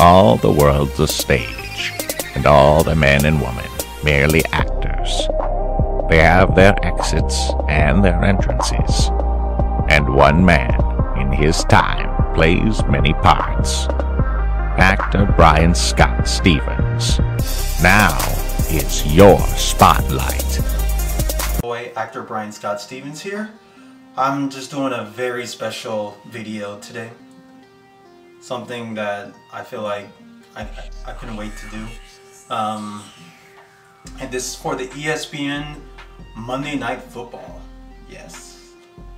All the world's a stage, and all the men and women merely actors. They have their exits and their entrances, and one man in his time plays many parts. Actor Brian Scott Stevens. Now it's your spotlight. Boy, actor Brian Scott Stevens here. I'm just doing a very special video today. Something that I feel like I, I, couldn't wait to do. Um, and this is for the ESPN Monday Night Football. Yes.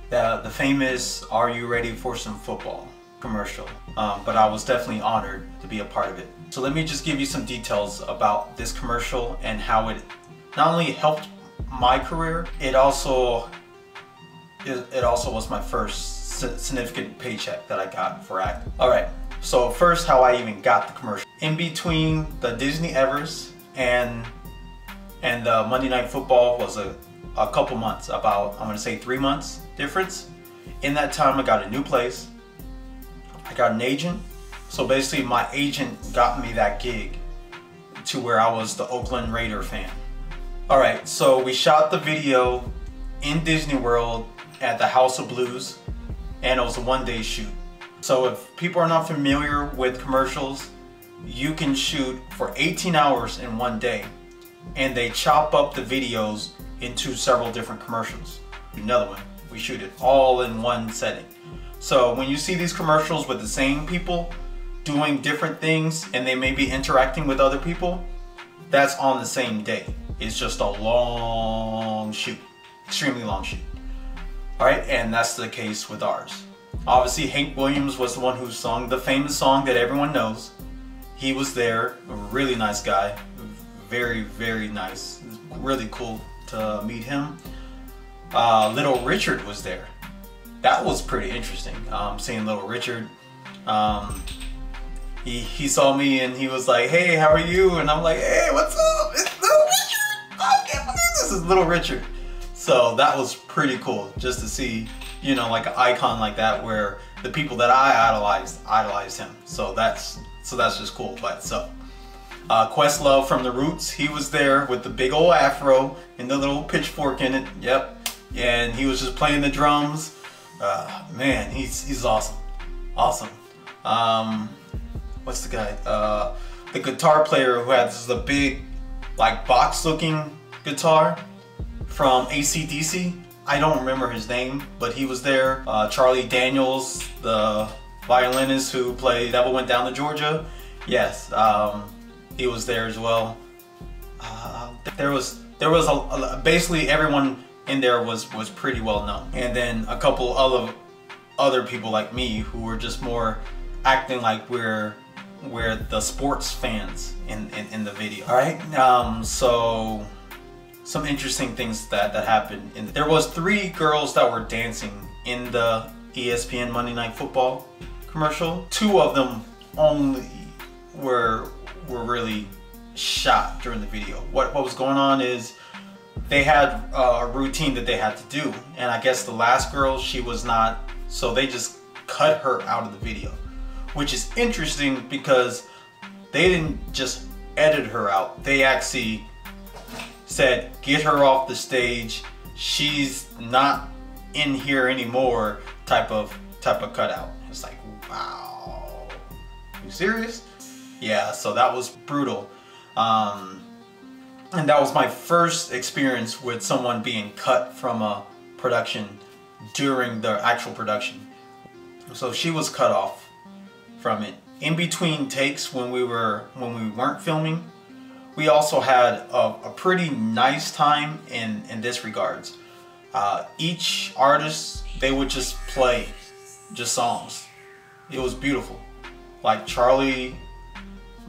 The, the famous Are You Ready for Some Football commercial. Um, but I was definitely honored to be a part of it. So let me just give you some details about this commercial and how it not only helped my career, it also it, it also was my first significant paycheck that I got for acting. All right, so first how I even got the commercial. In between the Disney Evers and and the Monday Night Football was a, a couple months, about I'm gonna say three months difference. In that time I got a new place, I got an agent. So basically my agent got me that gig to where I was the Oakland Raider fan. All right, so we shot the video in Disney World at the House of Blues and it was a one day shoot. So if people are not familiar with commercials, you can shoot for 18 hours in one day and they chop up the videos into several different commercials. Another one, we shoot it all in one setting. So when you see these commercials with the same people doing different things and they may be interacting with other people, that's on the same day. It's just a long shoot, extremely long shoot. All right, and that's the case with ours. Obviously, Hank Williams was the one who sung the famous song that everyone knows. He was there, a really nice guy, very, very nice. Really cool to meet him. Uh, Little Richard was there that was pretty interesting. Um, seeing little Richard. Um, he he saw me and he was like, "Hey, how are you?" And I'm like, "Hey, what's up? It's little Richard. I can't believe this is little Richard." So that was pretty cool just to see, you know, like an icon like that where the people that I idolized idolized him. So that's so that's just cool. But so. Uh, Questlove from The Roots, he was there with the big old afro and the little pitchfork in it. Yep. And he was just playing the drums uh, man, he's he's awesome, awesome. Um, what's the guy? Uh, the guitar player who has the big, like box-looking guitar from ACDC. I don't remember his name, but he was there. Uh, Charlie Daniels, the violinist who played Devil Went Down to Georgia. Yes, um, he was there as well. Uh, there was there was a, a, basically everyone in there was was pretty well known. And then a couple other other people like me who were just more acting like we're we're the sports fans in, in, in the video. All right, um, so some interesting things that, that happened. And there was three girls that were dancing in the ESPN Monday Night Football commercial. Two of them only were were really shot during the video. What what was going on is they had a routine that they had to do. And I guess the last girl, she was not, so they just cut her out of the video. Which is interesting because they didn't just edit her out. They actually get her off the stage. She's not in here anymore type of type of cutout. It's like, wow. You serious? Yeah, so that was brutal. Um, and that was my first experience with someone being cut from a production during the actual production. So she was cut off from it. In between takes when we were when we weren't filming, we also had a, a pretty nice time in in this regards. Uh, each artist they would just play just songs. It was beautiful. Like Charlie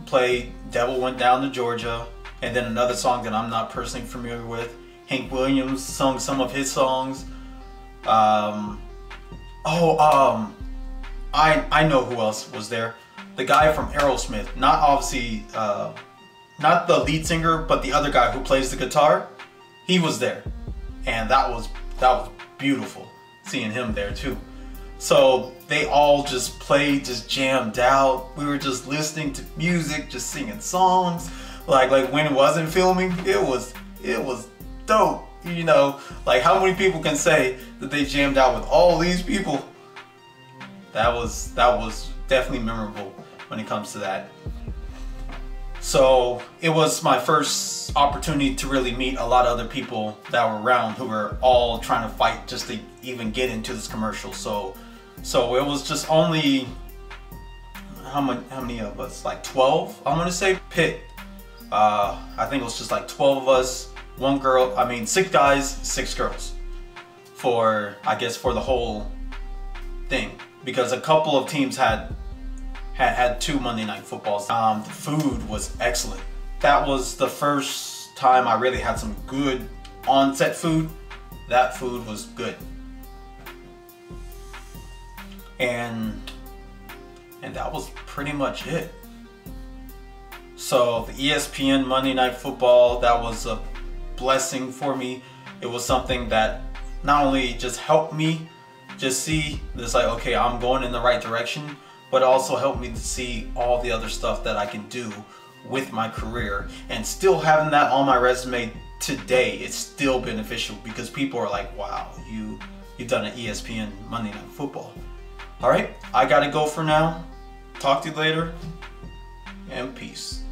played Devil Went Down to Georgia. And then another song that I'm not personally familiar with. Hank Williams sung some of his songs. Um, oh, um, I I know who else was there. The guy from Aerosmith, not obviously, uh, not the lead singer, but the other guy who plays the guitar. He was there, and that was that was beautiful seeing him there too. So they all just played, just jammed out. We were just listening to music, just singing songs. Like like when it wasn't filming, it was it was dope. You know, like how many people can say that they jammed out with all these people? That was that was definitely memorable when it comes to that. So it was my first opportunity to really meet a lot of other people that were around who were all trying to fight just to even get into this commercial. So so it was just only how many how many of us? Like 12, I'm gonna say picked. Uh, I think it was just like 12 of us, one girl, I mean six guys, six girls. For I guess for the whole thing. Because a couple of teams had had had two Monday night footballs. Um, the food was excellent. That was the first time I really had some good on-set food. That food was good. And and that was pretty much it. So the ESPN Monday Night Football, that was a blessing for me. It was something that not only just helped me just see this like okay, I'm going in the right direction, but also helped me to see all the other stuff that I can do with my career. And still having that on my resume today it's still beneficial because people are like wow you you've done an espn monday night football. All right i gotta go for now. Talk to you later and peace